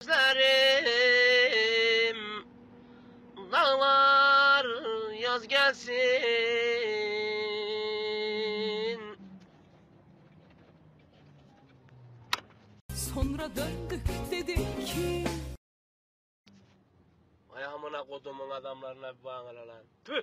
Gözlerim dağlar yaz gelsin. Sonra döndük dedik ki Ay amına kodumun adamlarına bir bana lan. Tüh!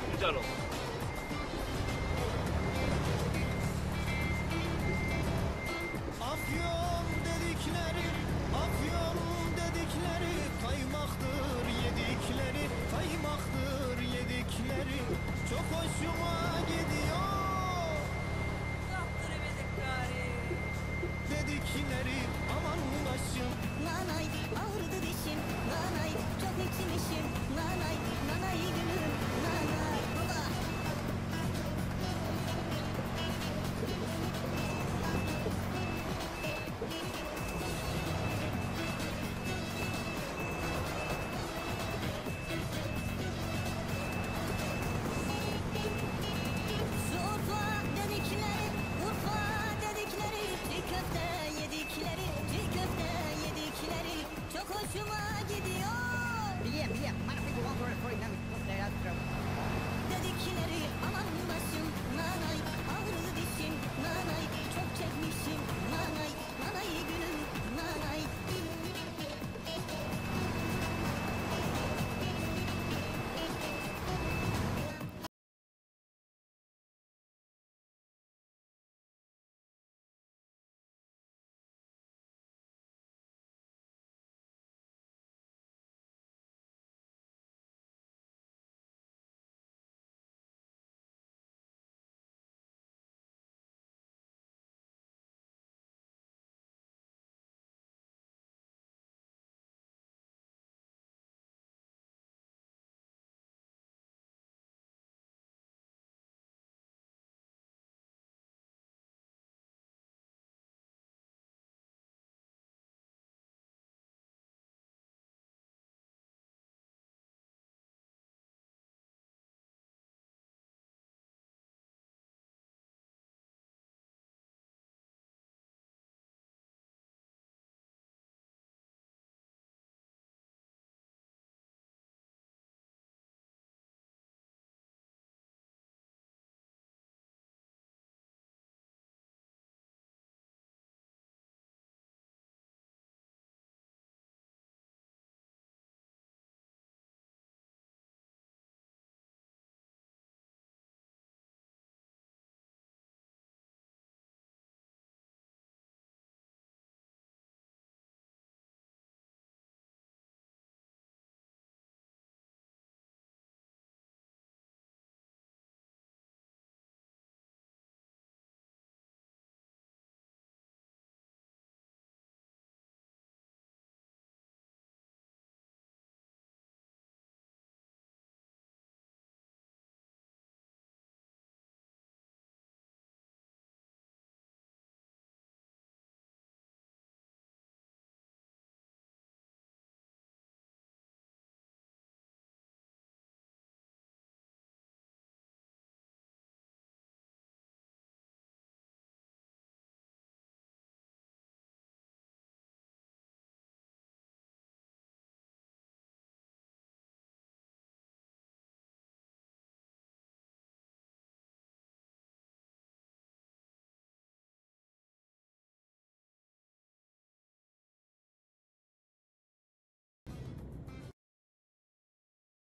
공짜로.